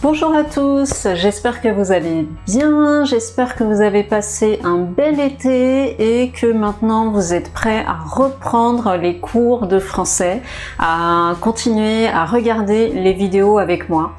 Bonjour à tous, j'espère que vous allez bien, j'espère que vous avez passé un bel été et que maintenant vous êtes prêts à reprendre les cours de français, à continuer à regarder les vidéos avec moi.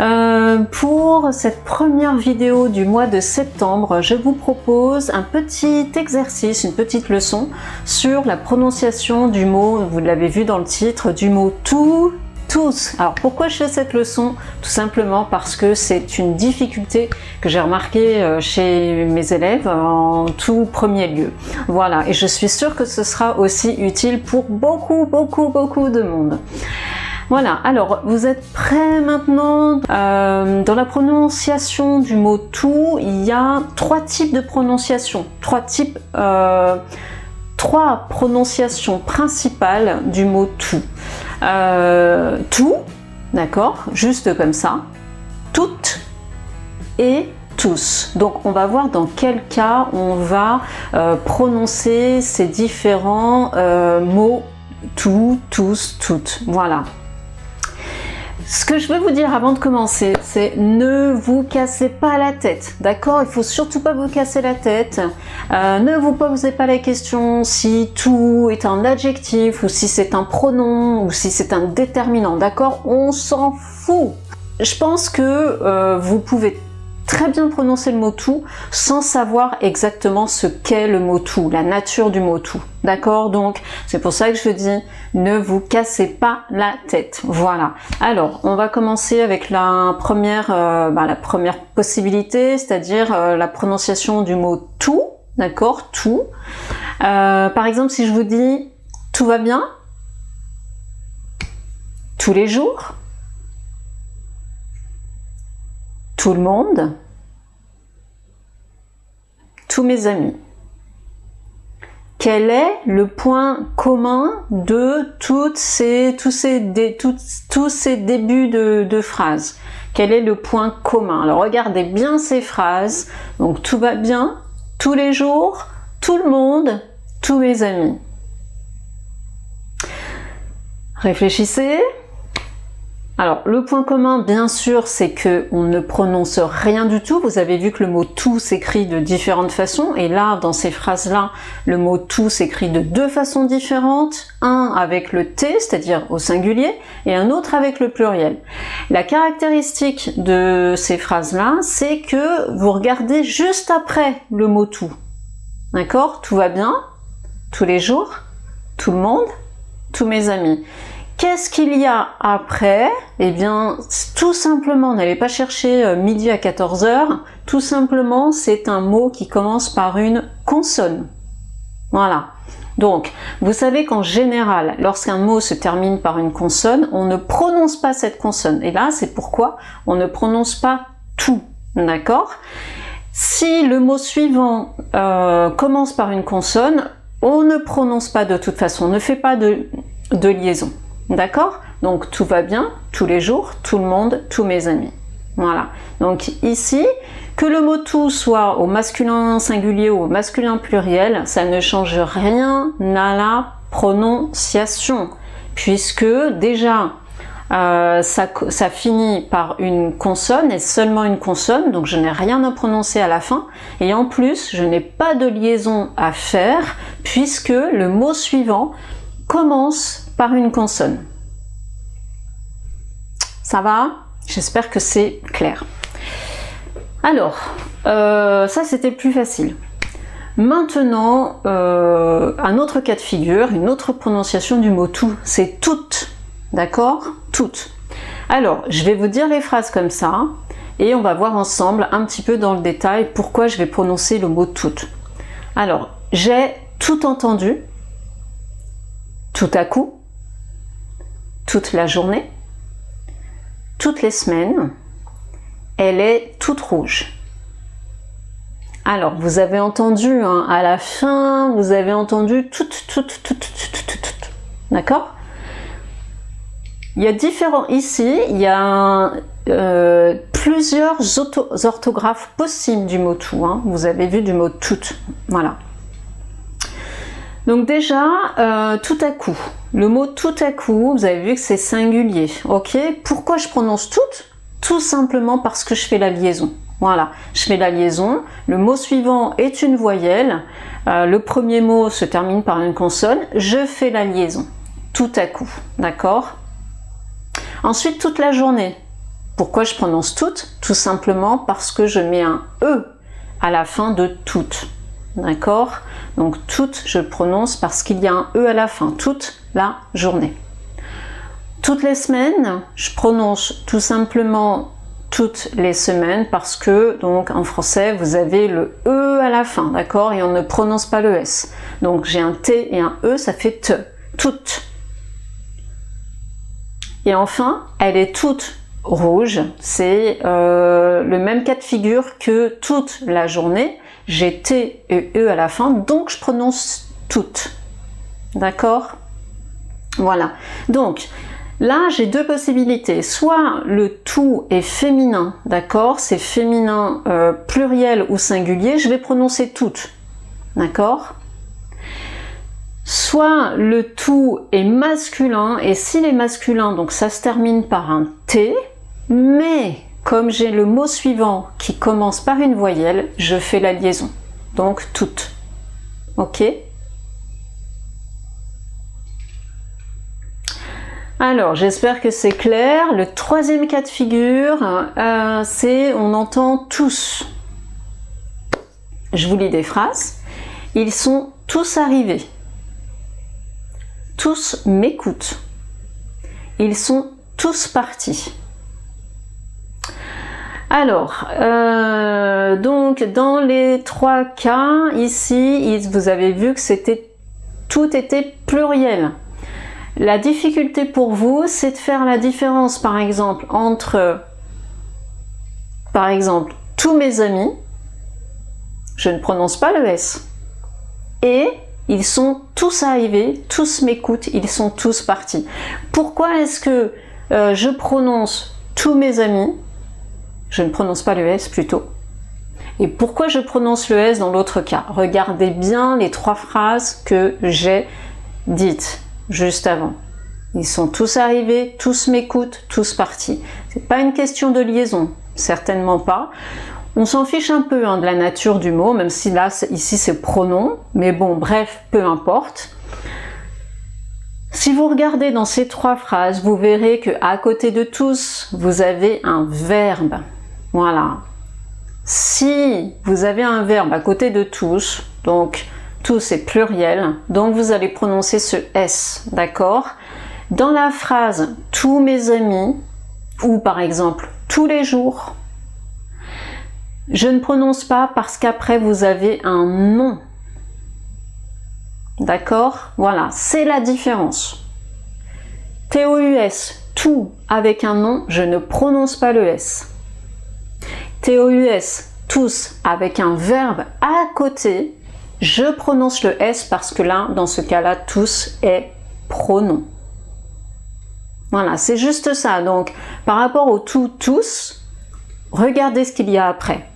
Euh, pour cette première vidéo du mois de septembre, je vous propose un petit exercice, une petite leçon sur la prononciation du mot, vous l'avez vu dans le titre, du mot tout tous. Alors pourquoi je fais cette leçon Tout simplement parce que c'est une difficulté que j'ai remarqué euh, chez mes élèves en tout premier lieu. Voilà, et je suis sûre que ce sera aussi utile pour beaucoup, beaucoup, beaucoup de monde. Voilà, alors vous êtes prêts maintenant? Euh, Dans la prononciation du mot tout, il y a trois types de prononciation, trois types, euh, trois prononciations principales du mot tout. Euh, tout, d'accord, juste comme ça, toutes et tous. Donc on va voir dans quel cas on va euh, prononcer ces différents euh, mots tout, tous, toutes. Voilà. Ce que je veux vous dire avant de commencer, c'est ne vous cassez pas la tête, d'accord? Il faut surtout pas vous casser la tête. Euh, ne vous posez pas la question si tout est un adjectif ou si c'est un pronom ou si c'est un déterminant, d'accord? On s'en fout. Je pense que euh, vous pouvez très bien prononcer le mot tout sans savoir exactement ce qu'est le mot tout, la nature du mot tout. D'accord? Donc, c'est pour ça que je dis, ne vous cassez pas la tête. Voilà. Alors, on va commencer avec la première, euh, bah, possibilité, c'est-à-dire euh, la prononciation du mot tout. D'accord? Tout. Euh, par exemple, si je vous dis tout va bien? Tous les jours? Tout le monde, tous mes amis. Quel est le point commun de toutes ces, tous, ces, débuts de, de phrases? Quel est le point commun? Alors regardez bien ces phrases. Donc tout va bien, tous les jours, tout le monde, tous mes amis. Réfléchissez. Alors, le point commun, bien sûr, c'est que on ne prononce rien du tout. Vous avez vu que le mot tout s'écrit de différentes façons. Et là, dans ces phrases-là, le mot tout s'écrit de deux façons différentes. Un avec le T, c'est-à-dire au singulier, et un autre avec le pluriel. La caractéristique de ces phrases-là, c'est que vous regardez juste après le mot tout. D'accord? Tout va bien? Tous les jours? Tout le monde? Tous mes amis? Qu'est-ce qu'il y a après? Eh bien, tout simplement, n'allez pas chercher euh, midi à 14h, tout simplement, c'est un mot qui commence par une consonne. Voilà. Donc, vous savez qu'en général, lorsqu'un mot se termine par une consonne, on ne prononce pas cette consonne. Et là, c'est pourquoi on ne prononce pas tout. D'accord? Si le mot suivant euh, commence par une consonne, on ne prononce pas de toute façon, on ne fait pas de liaison. D'accord? Donc tout va bien, tous les jours, tout le monde, tous mes amis. Voilà. Donc ici, que le mot tout soit au masculin singulier ou au masculin pluriel, ça ne change rien à la prononciation. Puisque déjà, euh, ça, ça, finit par une consonne et seulement une consonne, donc je n'ai rien à prononcer à la fin. Et en plus, je n'ai pas de liaison à faire puisque le mot suivant commence par une consonne. Ça va? J'espère que c'est clair. Alors, euh, ça c'était plus facile. Maintenant, euh, un autre cas de figure, une autre prononciation du mot tout, c'est toute. D'accord? Toute. Alors, je vais vous dire les phrases comme ça et on va voir ensemble un petit peu dans le détail pourquoi je vais prononcer le mot toute. Alors, j'ai tout entendu, tout à coup, toute la journée, toutes les semaines, elle est toute rouge. Alors, vous avez entendu hein, à la fin, vous avez entendu toute, toute, toute, toute, toute, toute. D'accord? Il y a différents, ici, il y a euh, plusieurs orthographes possibles du mot tout. Hein. Vous avez vu du mot toute. Voilà. Donc déjà, euh, tout à coup. Le mot tout à coup, vous avez vu que c'est singulier. Ok? Pourquoi je prononce toute tout simplement parce que je fais la liaison. Voilà, je fais la liaison. Le mot suivant est une voyelle. Euh, le premier mot se termine par une consonne. Je fais la liaison tout à coup. D'accord? Ensuite, toute la journée. Pourquoi je prononce toute Tout simplement parce que je mets un E à la fin de toute. D'accord? Donc toute, je prononce parce qu'il y a un E à la fin, toute la journée. Toutes les semaines, je prononce tout simplement toutes les semaines parce que donc en français vous avez le E à la fin, d'accord? Et on ne prononce pas le S. Donc j'ai un T et un E, ça fait te, toutes. Et enfin, elle est toute rouge, c'est euh, le même cas de figure que toute la journée. J'ai T et E à la fin, donc je prononce toute. D'accord? Voilà. Donc, Là, j'ai deux possibilités. Soit le tout est féminin, d'accord? C'est féminin euh, pluriel ou singulier, je vais prononcer toute, d'accord? Soit le tout est masculin, et s'il est masculin, donc ça se termine par un T, mais comme j'ai le mot suivant qui commence par une voyelle, je fais la liaison. Donc toute. Ok? Alors, j'espère que c'est clair. Le troisième cas de figure, euh, c'est on entend tous. Je vous lis des phrases. Ils sont tous arrivés. Tous m'écoutent. Ils sont tous partis. Alors, euh, donc dans les trois cas, ici, vous avez vu que tout était pluriel. La difficulté pour vous, c'est de faire la différence, par exemple, entre, par exemple, tous mes amis, je ne prononce pas le S, et ils sont tous arrivés, tous m'écoutent, ils sont tous partis. Pourquoi est-ce que euh, je prononce tous mes amis Je ne prononce pas le S plutôt. Et pourquoi je prononce le S dans l'autre cas? Regardez bien les trois phrases que j'ai dites juste avant. Ils sont tous arrivés, tous m'écoutent, tous partis. C'est pas une question de liaison, certainement pas. On s'en fiche un peu hein, de la nature du mot, même si là, ici, c'est pronom. Mais bon, bref, peu importe. Si vous regardez dans ces trois phrases, vous verrez que à côté de tous, vous avez un verbe. Voilà. Si vous avez un verbe à côté de tous, donc tous est pluriel, donc vous allez prononcer ce S, d'accord? Dans la phrase tous mes amis, ou par exemple tous les jours, je ne prononce pas parce qu'après vous avez un nom. D'accord? Voilà, c'est la différence. T-O-U-S, tout avec un nom, je ne prononce pas le S. T-O-U-S, tous avec un verbe à côté, je prononce le S parce que là, dans ce cas-là, tous est pronom. Voilà, c'est juste ça. Donc, par rapport au tout, tous, regardez ce qu'il y a après.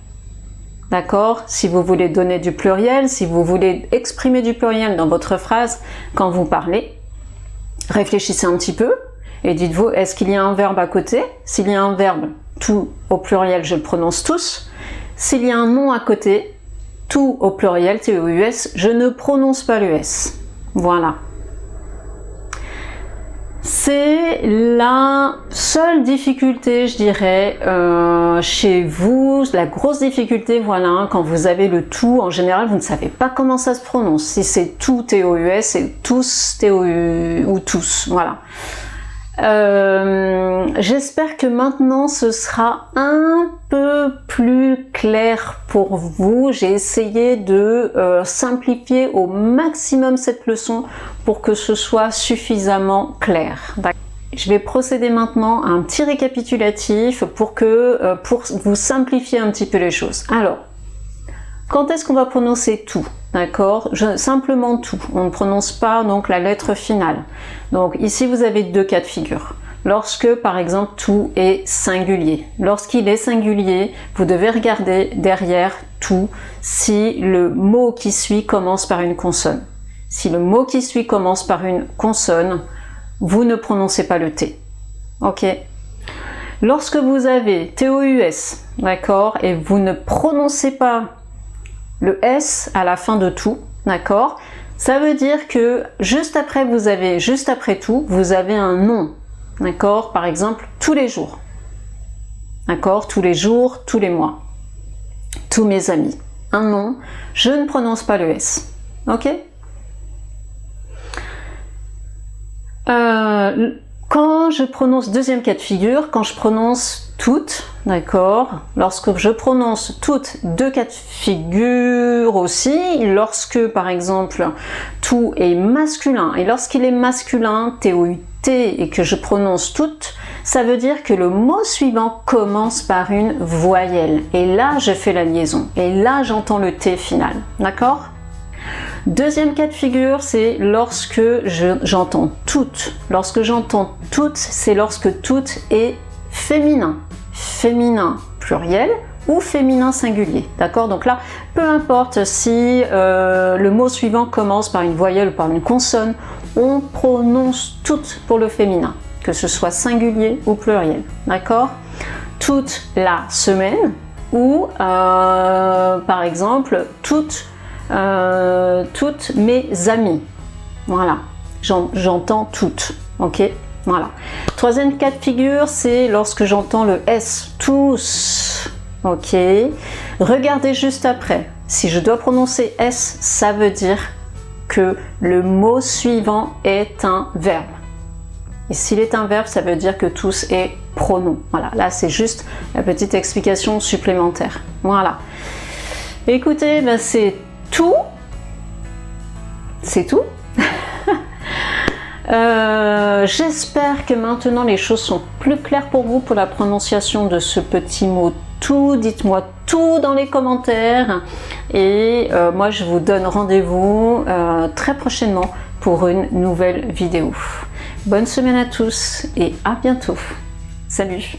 D'accord? Si vous voulez donner du pluriel, si vous voulez exprimer du pluriel dans votre phrase quand vous parlez, réfléchissez un petit peu et dites-vous, est-ce qu'il y a un verbe à côté? S'il y a un verbe, tout au pluriel, je le prononce tous. S'il y a un nom à côté, tout au pluriel, T-O-U-S, je ne prononce pas le S. Voilà. C'est la seule difficulté, je dirais, euh, chez vous, la grosse difficulté, voilà, quand vous avez le tout, en général, vous ne savez pas comment ça se prononce. Si c'est tout T-O-U-S, c'est tous T-O-U ou tous, voilà. Euh, j'espère que maintenant ce sera un peu plus clair pour vous. J'ai essayé de euh, simplifier au maximum cette leçon pour que ce soit suffisamment clair. Je vais procéder maintenant à un petit récapitulatif pour que euh, pour vous simplifier un petit peu les choses. Alors, quand est-ce qu'on va prononcer tout? D'accord Simplement tout. On ne prononce pas donc la lettre finale. Donc ici vous avez deux cas de figure. Lorsque par exemple tout est singulier. Lorsqu'il est singulier, vous devez regarder derrière tout si le mot qui suit commence par une consonne. Si le mot qui suit commence par une consonne, vous ne prononcez pas le T. Ok Lorsque vous avez TOUS, d'accord, et vous ne prononcez pas le S à la fin de tout, d'accord, ça veut dire que juste après vous avez, juste après tout, vous avez un nom, d'accord, par exemple tous les jours, d'accord, tous les jours, tous les mois, tous mes amis, un nom, je ne prononce pas le S, ok? Euh, quand je prononce deuxième cas de figure, quand je prononce toutes, d'accord Lorsque je prononce toutes, deux cas de figure aussi, lorsque par exemple tout est masculin, et lorsqu'il est masculin, T-O-U-T, et que je prononce toutes, ça veut dire que le mot suivant commence par une voyelle. Et là, je fais la liaison. Et là, j'entends le T final. D'accord Deuxième cas de figure, c'est lorsque j'entends toutes. Lorsque j'entends toutes, c'est lorsque toutes est féminin. Féminin pluriel ou féminin singulier. D'accord? Donc là, peu importe si euh, le mot suivant commence par une voyelle ou par une consonne, on prononce toutes pour le féminin, que ce soit singulier ou pluriel. D'accord? Toute la semaine ou euh, par exemple euh, toutes mes amies. Voilà, j'entends toutes. Ok, voilà. Troisième cas de figure, c'est lorsque j'entends le S, tous. Ok, regardez juste après. Si je dois prononcer S, ça veut dire que le mot suivant est un verbe. Et s'il est un verbe, ça veut dire que tous est pronom. Voilà, là c'est juste la petite explication supplémentaire. Voilà. Écoutez, ben, c'est tout. C'est tout. Euh, j'espère que maintenant les choses sont plus claires pour vous pour la prononciation de ce petit mot tout. Dites-moi tout dans les commentaires. Et euh, moi, je vous donne rendez-vous euh, très prochainement pour une nouvelle vidéo. Bonne semaine à tous et à bientôt. Salut